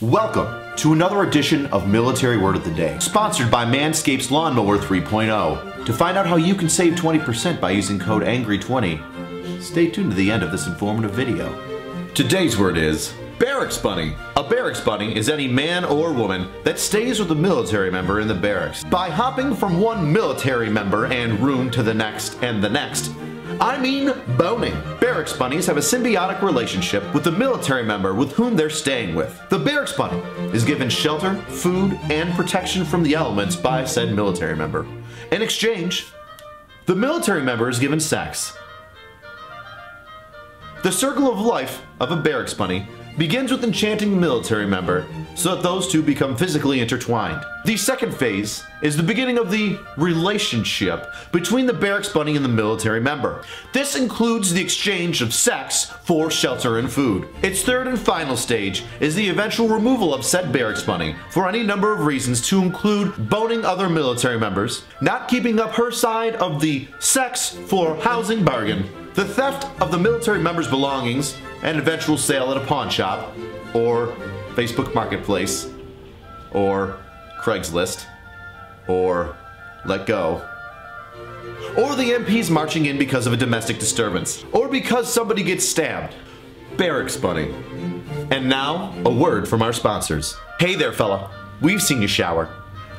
Welcome to another edition of Military Word of the Day, sponsored by Manscaped's Lawnmower 3.0. To find out how you can save 20% by using code ANGRY20, stay tuned to the end of this informative video. Today's word is barracks bunny. A barracks bunny is any man or woman that stays with a military member in the barracks. By hopping from one military member and room to the next and the next, I mean boning. Barracks bunnies have a symbiotic relationship with the military member with whom they're staying with. The barracks bunny is given shelter, food, and protection from the elements by said military member. In exchange, the military member is given sex. The circle of life of a barracks bunny begins with enchanting the military member so that those two become physically intertwined. The second phase is the beginning of the relationship between the barracks bunny and the military member. This includes the exchange of sex for shelter and food. Its third and final stage is the eventual removal of said barracks bunny for any number of reasons to include boning other military members, not keeping up her side of the sex for housing bargain, the theft of the military member's belongings, and eventual sale at a pawn shop, or Facebook Marketplace, or Craigslist, or Letgo, or the MPs marching in because of a domestic disturbance, or because somebody gets stabbed. Barracks Bunny. And now, a word from our sponsors. Hey there, fella. We've seen you shower.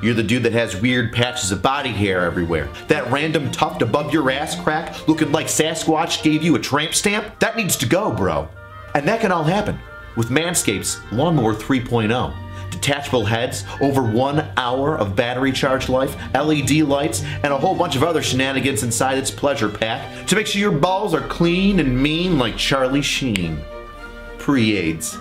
You're the dude that has weird patches of body hair everywhere. That random tuft above your ass crack looking like Sasquatch gave you a tramp stamp? That needs to go, bro. And that can all happen with Manscaped's Lawnmower 3.0. Detachable heads, over one hour of battery charge life, LED lights, and a whole bunch of other shenanigans inside its pleasure pack to make sure your balls are clean and mean like Charlie Sheen. Pre-AIDS.